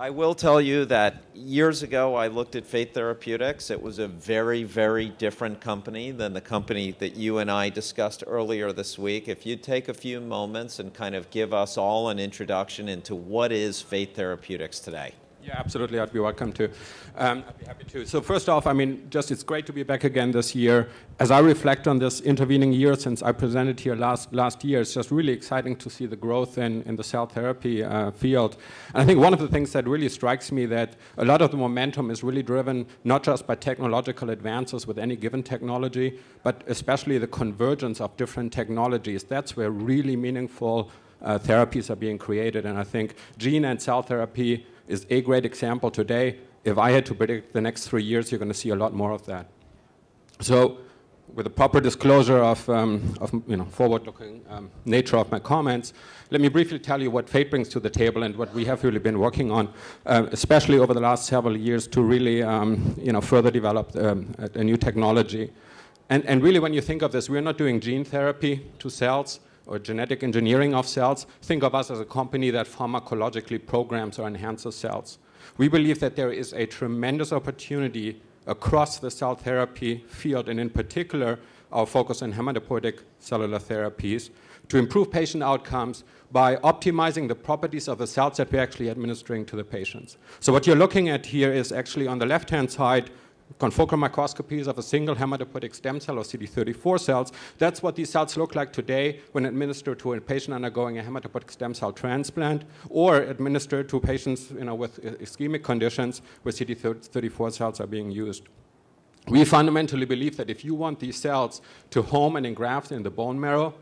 I will tell you that years ago I looked at Fate Therapeutics. It was a very, very different company than the company that you and I discussed earlier this week. If you'd take a few moments and kind of give us all an introduction into what is Fate Therapeutics today. Yeah, absolutely. I'd be welcome to. Um, I'd be happy to. So first off, I mean, just it's great to be back again this year. As I reflect on this intervening year since I presented here last last year, it's just really exciting to see the growth in, in the cell therapy uh, field. And I think one of the things that really strikes me that a lot of the momentum is really driven not just by technological advances with any given technology, but especially the convergence of different technologies. That's where really meaningful uh, therapies are being created. And I think gene and cell therapy is a great example today. If I had to predict the next three years, you're going to see a lot more of that. So, with the proper disclosure of, um, of you know, forward-looking um, nature of my comments, let me briefly tell you what Fate brings to the table and what we have really been working on, uh, especially over the last several years, to really um, you know, further develop um, a, a new technology. And, and really, when you think of this, we're not doing gene therapy to cells or genetic engineering of cells, think of us as a company that pharmacologically programs or enhances cells. We believe that there is a tremendous opportunity across the cell therapy field, and in particular, our focus on hematopoietic cellular therapies, to improve patient outcomes by optimizing the properties of the cells that we're actually administering to the patients. So what you're looking at here is actually on the left-hand side, confocal microscopies of a single hematopoietic stem cell or CD34 cells. That's what these cells look like today when administered to a patient undergoing a hematopoietic stem cell transplant or administered to patients you know, with uh, ischemic conditions where CD34 cells are being used. We fundamentally believe that if you want these cells to home and engraft in the bone marrow,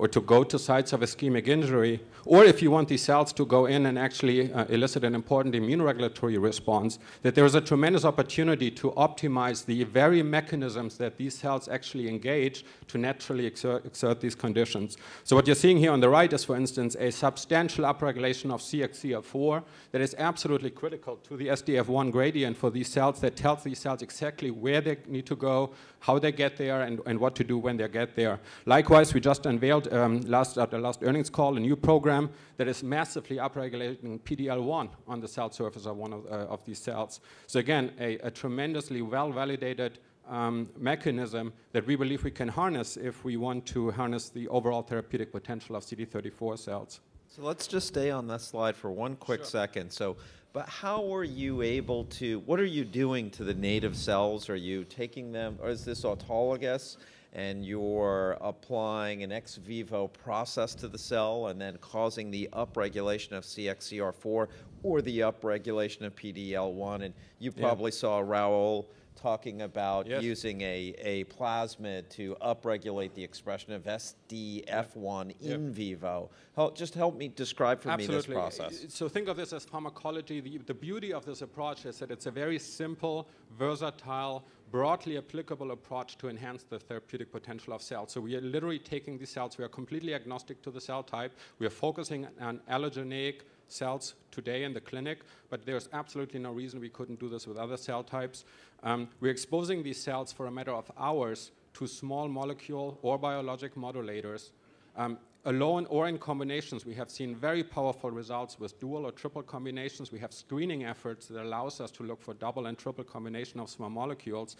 or to go to sites of ischemic injury, or if you want these cells to go in and actually uh, elicit an important immunoregulatory response, that there is a tremendous opportunity to optimize the very mechanisms that these cells actually engage to naturally exert, exert these conditions. So what you're seeing here on the right is, for instance, a substantial upregulation of CXCR4 that is absolutely critical to the SDF1 gradient for these cells that tells these cells exactly where they need to go, how they get there, and, and what to do when they get there. Likewise, we just unveiled um, last, at the last earnings call a new program that is massively upregulating PD-L1 on the cell surface of one of, uh, of these cells. So again, a, a tremendously well-validated um, mechanism that we believe we can harness if we want to harness the overall therapeutic potential of CD34 cells. So let's just stay on that slide for one quick Sure. second. So, but how are you able to, what are you doing to the native cells? Are you taking them, or is this autologous? And you're applying an ex vivo process to the cell and then causing the upregulation of CXCR4 or the upregulation of PDL1. And you Yeah. probably saw Raul talking about Yes. using a, a plasmid to upregulate the expression of SDF1 Yep. in vivo. Help, just help me describe for Absolutely. me this process. Uh, so think of this as pharmacology. The, the beauty of this approach is that it's a very simple, versatile, broadly applicable approach to enhance the therapeutic potential of cells. So we are literally taking these cells, we are completely agnostic to the cell type. We are focusing on allogeneic cells today in the clinic, but there's absolutely no reason we couldn't do this with other cell types. Um, we're exposing these cells for a matter of hours to small molecule or biologic modulators um, alone or in combinations, we have seen very powerful results with dual or triple combinations. We have screening efforts that allows us to look for double and triple combination of small molecules.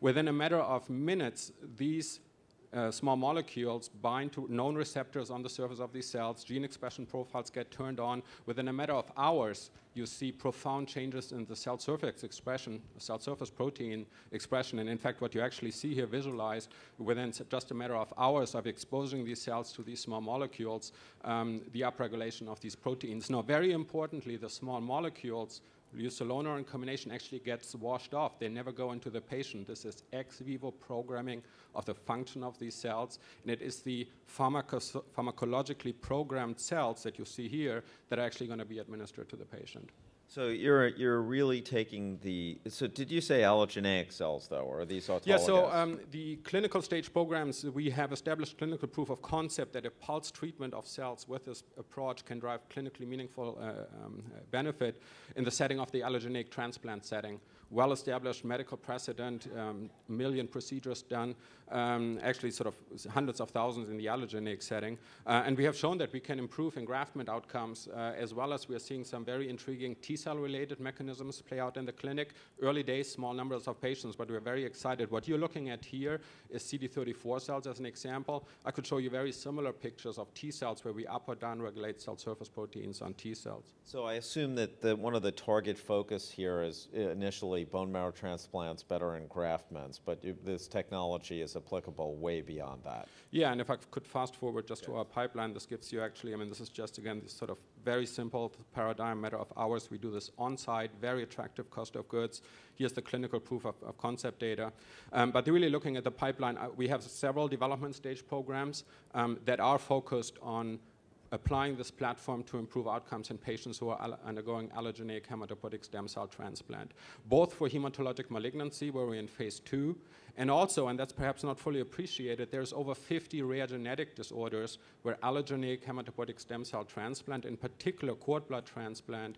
Within a matter of minutes, these uh, small molecules bind to known receptors on the surface of these cells. Gene expression profiles get turned on. Within a matter of hours, you see profound changes in the cell surface expression, cell surface protein expression. And in fact, what you actually see here visualized within just a matter of hours of exposing these cells to these small molecules, um, the upregulation of these proteins. Now, very importantly, the small molecules used alone or combination actually gets washed off. They never go into the patient. This is ex vivo programming of the function of these cells, and it is the pharmacologically programmed cells that you see here that are actually going to be administered to the patient. So you're you're really taking the. So did you say allogeneic cells though, or are these autologous? Yeah, so um, the clinical stage programs, we have established clinical proof of concept that a pulse treatment of cells with this approach can drive clinically meaningful uh, um, uh, benefit in the setting of of the allogeneic transplant setting well-established medical precedent, um, million procedures done, um, actually sort of hundreds of thousands in the allogeneic setting. Uh, and we have shown that we can improve engraftment outcomes uh, as well as we are seeing some very intriguing T-cell related mechanisms play out in the clinic. Early days, small numbers of patients, but we're very excited. What you're looking at here is CD34 cells as an example. I could show you very similar pictures of T cells where we up or down regulate cell surface proteins on T cells. So I assume that the, one of the target focus here is initially bone marrow transplants, better engraftments, but this technology is applicable way beyond that. Yeah, and if I could fast forward just to our pipeline, this gives you actually, I mean, this is just again this sort of very simple paradigm, matter of hours. We do this on site, very attractive cost of goods. Here's the clinical proof of, of concept data. Um, but really looking at the pipeline, uh, we have several development stage programs um, that are focused on applying this platform to improve outcomes in patients who are undergoing allogeneic hematopoietic stem cell transplant, both for hematologic malignancy, where we're in phase two, and also, and that's perhaps not fully appreciated, there's over 50 rare genetic disorders where allogeneic hematopoietic stem cell transplant, in particular cord blood transplant,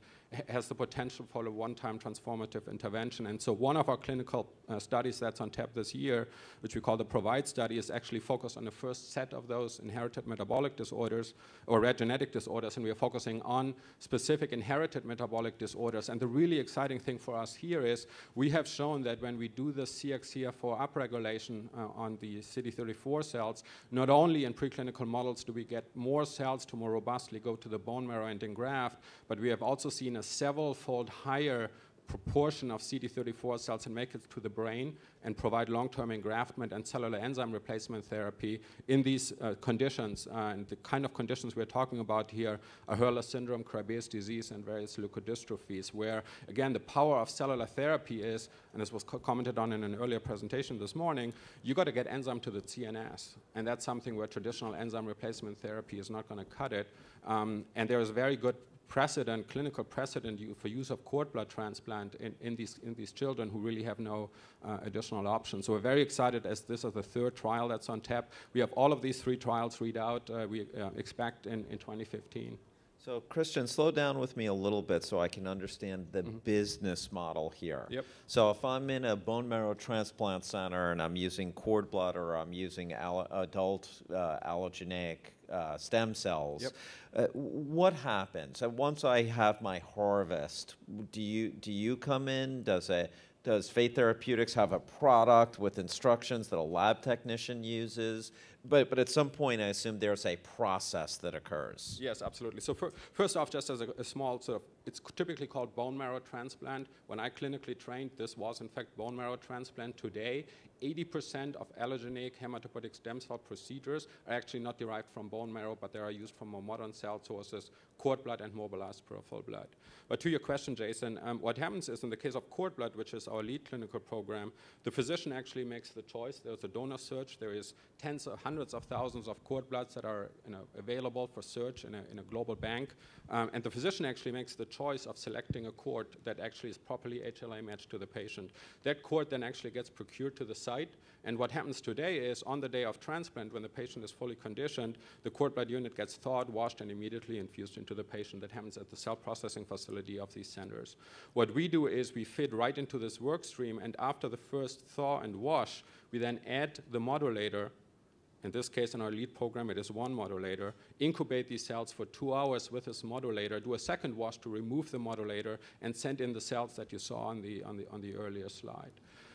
has the potential for a one-time transformative intervention. And so one of our clinical uh, studies that's on tap this year, which we call the PROVIDE study, is actually focused on the first set of those inherited metabolic disorders or rare genetic disorders, and we are focusing on specific inherited metabolic disorders. And the really exciting thing for us here is we have shown that when we do the CXCR4 upregulation uh, on the CD34 cells, not only in preclinical models do we get more cells to more robustly go to the bone marrow and engraft, but we have also seen a several-fold higher proportion of CD34 cells and make it to the brain and provide long-term engraftment and cellular enzyme replacement therapy in these uh, conditions. Uh, and the kind of conditions we're talking about here are Hurler syndrome, Krabbe's disease, and various leukodystrophies, where, again, the power of cellular therapy is, and this was co commented on in an earlier presentation this morning, You've got to get enzyme to the CNS. And that's something where traditional enzyme replacement therapy is not going to cut it. Um, and there is very good precedent, clinical precedent for use of cord blood transplant in, in, these, in these children who really have no uh, additional options. So we're very excited as this is the third trial that's on tap. We have all of these three trials read out, uh, we uh, expect in, in 2015. So, Christian, slow down with me a little bit so I can understand the mm-hmm. business model here. Yep. So, if I'm in a bone marrow transplant center and I'm using cord blood or I'm using al- adult uh, allogeneic uh, stem cells, yep. uh, what happens? And once I have my harvest, do you do you come in? Does a does Fate Therapeutics have a product with instructions that a lab technician uses? But, but at some point, I assume there's a process that occurs. Yes, absolutely. So for, first off, just as a, a, small sort of, it's typically called bone marrow transplant. When I clinically trained, this was in fact bone marrow transplant. Today, 80% of allogeneic hematopoietic stem cell procedures are actually not derived from bone marrow, but they are used from more modern cell sources, cord blood and mobilized peripheral blood. But to your question, Jason, um, what happens is in the case of cord blood, which is our lead clinical program, the physician actually makes the choice. There's a donor search. There is tens of hundreds of thousands of cord bloods that are you know, available for search in a, in a global bank. Um, and the physician actually makes the choice of selecting a cord that actually is properly HLA matched to the patient. That cord then actually gets procured to the site. And what happens today is on the day of transplant, when the patient is fully conditioned, the cord blood unit gets thawed, washed, and immediately infused into the patient. That happens at the cell processing facility of these centers. What we do is we fit right into this work stream, and after the first thaw and wash, we then add the modulator in this case, in our lead program, it is one modulator. Incubate these cells for two hours with this modulator. Do a second wash to remove the modulator and send in the cells that you saw on the, on the, on the earlier slide.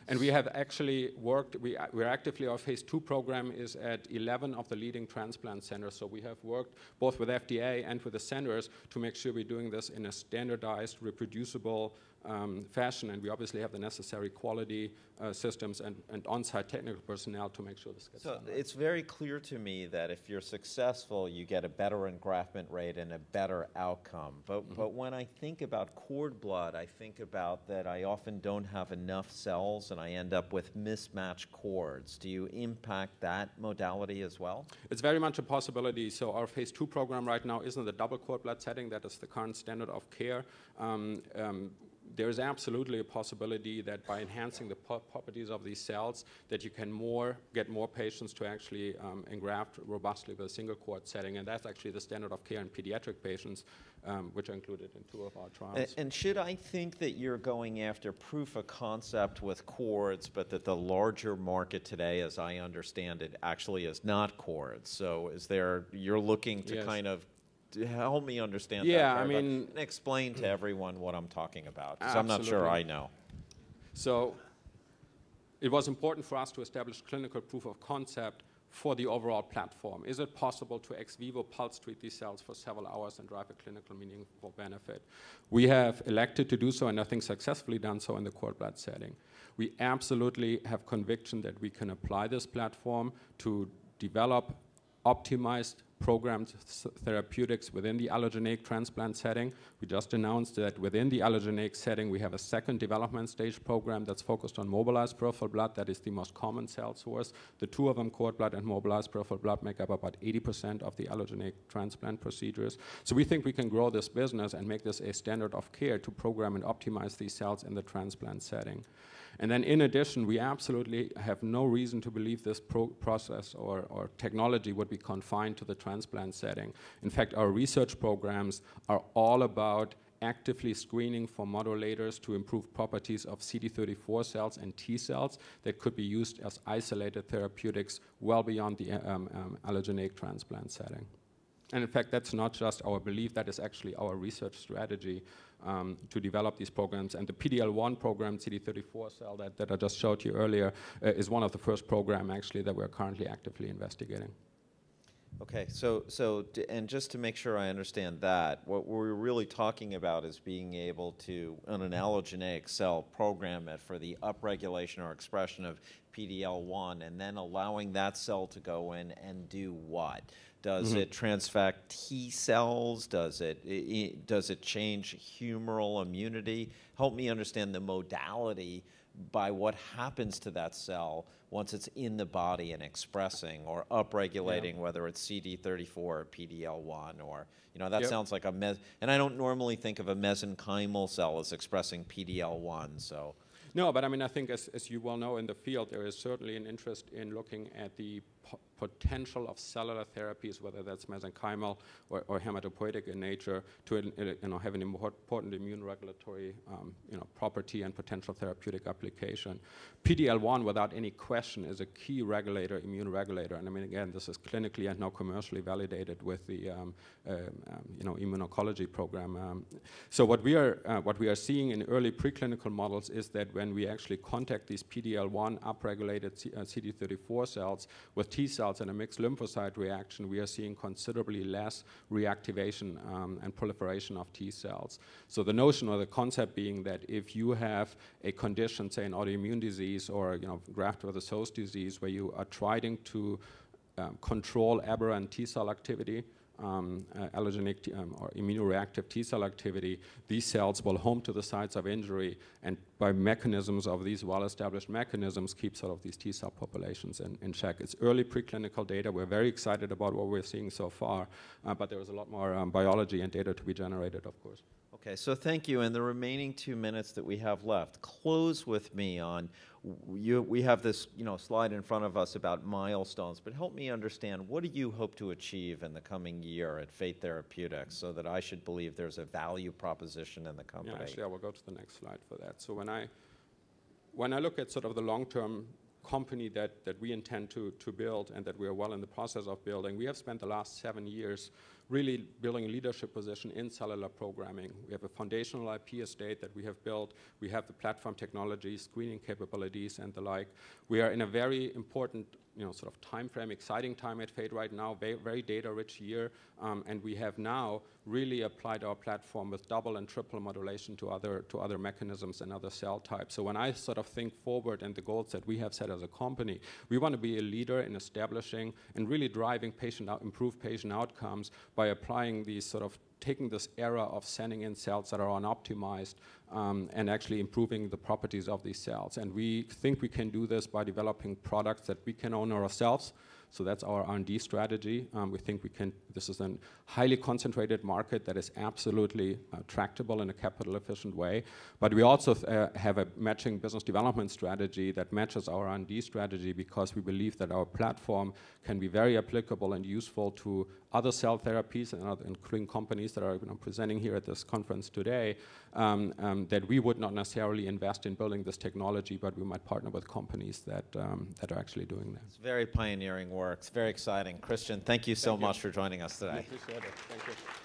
And we have actually worked, we, we're actively, our phase two program is at 11 of the leading transplant centers. So we have worked both with FDA and with the centers to make sure we're doing this in a standardized, reproducible, um, fashion, and we obviously have the necessary quality uh, systems and, and on-site technical personnel to make sure this gets so done. It's very clear to me that if you're successful, you get a better engraftment rate and a better outcome. But, mm-hmm. but when I think about cord blood, I think about that I often don't have enough cells and I end up with mismatched cords. Do you impact that modality as well? It's very much a possibility. So our phase two program right now isn't the double cord blood setting. That is the current standard of care. Um, um, there is absolutely a possibility that by enhancing the properties of these cells, that you can more get more patients to actually um, engraft robustly with a single cohort setting, and that's actually the standard of care in pediatric patients, um, which are included in two of our trials. And, and, should I think that you're going after proof of concept with cohorts, but that the larger market today, as I understand it, actually is not cohorts? So is there you're looking to yes. kind of help me understand yeah, that. I mean, and explain to everyone what I'm talking about, because I'm not sure I know. So it was important for us to establish clinical proof of concept for the overall platform. Is it possible to ex vivo pulse treat these cells for several hours and drive a clinical meaningful benefit? We have elected to do so and I think successfully done so in the cord blood setting. We absolutely have conviction that we can apply this platform to develop optimized programmed therapeutics within the allogeneic transplant setting. We just announced that within the allogeneic setting, we have a second development stage program that's focused on mobilized peripheral blood. That is the most common cell source. The two of them, cord blood and mobilized peripheral blood, make up about 80% of the allogeneic transplant procedures. So we think we can grow this business and make this a standard of care to program and optimize these cells in the transplant setting. And then in addition, we absolutely have no reason to believe this pro process or, or technology would be confined to the transplant setting. In fact, our research programs are all about actively screening for modulators to improve properties of CD34 cells and T cells that could be used as isolated therapeutics well beyond the um, um, allogeneic transplant setting. And in fact, that's not just our belief, that is actually our research strategy um, to develop these programs. And the PDL1 program, CD34 cell that, that I just showed you earlier, uh, is one of the first programs actually that we're currently actively investigating. Okay, so so and just to make sure I understand that, what we're really talking about is being able to, on an allogeneic cell, program it for the upregulation or expression of PDL1, and then allowing that cell to go in and do what? Does mm -hmm. it transfect T cells? Does it, it, does it change humoral immunity? Help me understand the modality by what happens to that cell once it's in the body and expressing or upregulating, yeah. whether it's CD34 or PDL1 or, you know, that yep. sounds like a mes. And I don't normally think of a mesenchymal cell as expressing PDL1, so. No, but I mean, I think as, as you well know in the field, there is certainly an interest in looking at the potential of cellular therapies, whether that's mesenchymal or, or hematopoietic in nature, to you know, have an important immune regulatory um, you know, property and potential therapeutic application. PDL1, without any question, is a key regulator, immune regulator. And I mean, again, this is clinically and now commercially validated with the um, uh, um, you know, immunology program. Um, so what we, are, uh, what we are seeing in early preclinical models is that when we actually contact these PDL1 upregulated C uh, CD34 cells with T cells, cells in a mixed lymphocyte reaction, we are seeing considerably less reactivation um, and proliferation of T cells. So the notion or the concept being that if you have a condition, say an autoimmune disease or you know, graft versus host disease, where you are trying to um, control aberrant T cell activity, um, uh, allogeneic um, or immunoreactive T cell activity, these cells will home to the sites of injury and by mechanisms of these well-established mechanisms keep sort of these T cell populations in, in, check. It's early preclinical data. We're very excited about what we're seeing so far, uh, but there is a lot more um, biology and data to be generated, of course. Okay, so thank you. And the remaining two minutes that we have left, close with me on you, we have this you know slide in front of us about milestones, but help me understand what do you hope to achieve in the coming year at Fate Therapeutics so that I should believe there's a value proposition in the company. Yeah, actually, I will go to the next slide for that. So when I when I look at sort of the long-term company that, that we intend to, to build and that we are well in the process of building, we have spent the last seven years really building a leadership position in cellular programming. We have a foundational IP estate that we have built. We have the platform technology, screening capabilities, and the like. We are in a very important you know, sort of time frame, exciting time at Fate right now, very, very data-rich year, um, and we have now really applied our platform with double and triple modulation to other, to other mechanisms and other cell types. So when I sort of think forward and the goals that we have set as a company, we want to be a leader in establishing and really driving patient out, improved patient outcomes by applying these sort of taking this era of sending in cells that are unoptimized um, and actually improving the properties of these cells. And we think we can do this by developing products that we can own ourselves, So that's our R&D strategy. Um, we think we can. This is a highly concentrated market that is absolutely uh, tractable in a capital efficient way. But we also uh, have a matching business development strategy that matches our R&D strategy because we believe that our platform can be very applicable and useful to other cell therapies and other, including companies that are you know, presenting here at this conference today. Um, um, that we would not necessarily invest in building this technology, but we might partner with companies that um, that are actually doing that. It's very pioneering work. It's very exciting. Christian, thank you so thank much you. for joining us today. I appreciate it. Thank you.